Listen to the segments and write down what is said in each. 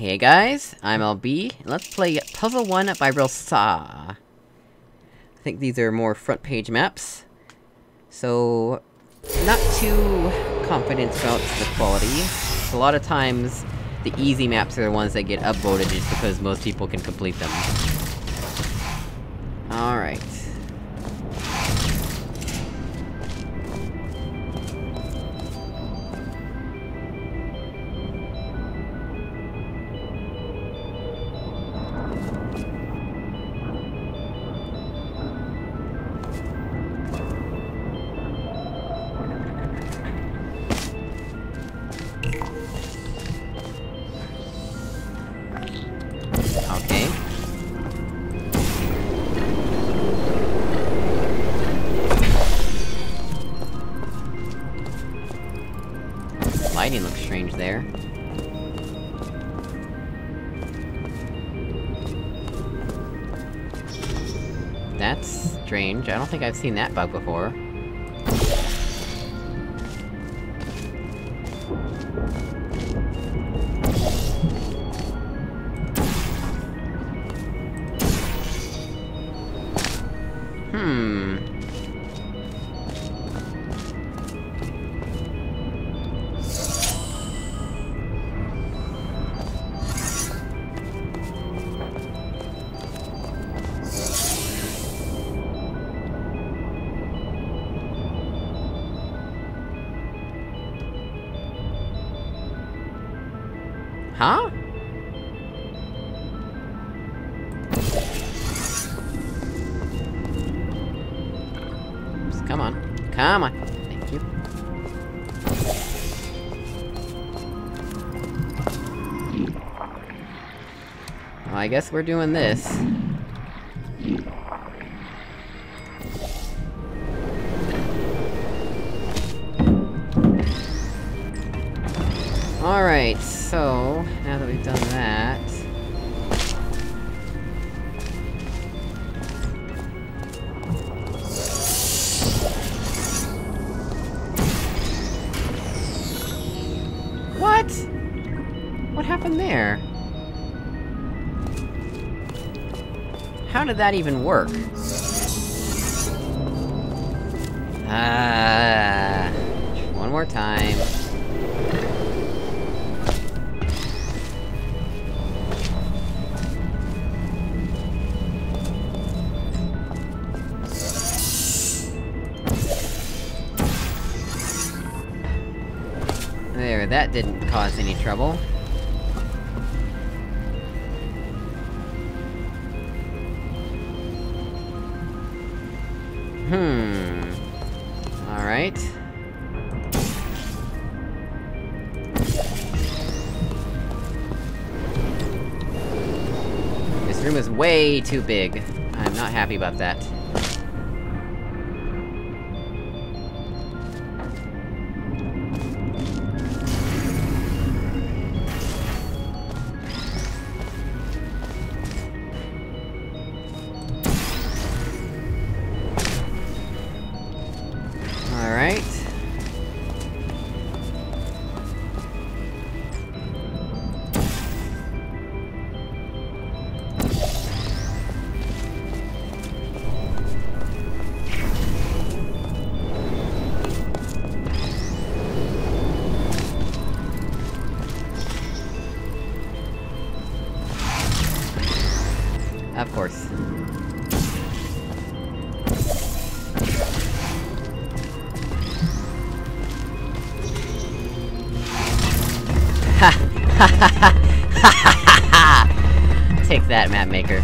Hey guys, I'm LB, let's play Puzzle 1 by Relsaa. I think these are more front-page maps. So... Not too confident about the quality. A lot of times, the easy maps are the ones that get upvoted just because most people can complete them. Alright. That's strange, I don't think I've seen that bug before. Hmm... Huh? Come on. Come on. Thank you. Well, I guess we're doing this. Alright, so... Now that we've done that... What?! What happened there? How did that even work? Ah, one more time. There, that didn't cause any trouble. Hmm... Alright. This room is way too big. I'm not happy about that. Of course. Ha ha ha ha Take that, map maker.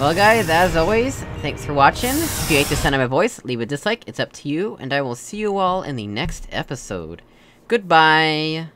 Well guys, as always, thanks for watching. If you hate the sound of my voice, leave a dislike, it's up to you, and I will see you all in the next episode. Goodbye!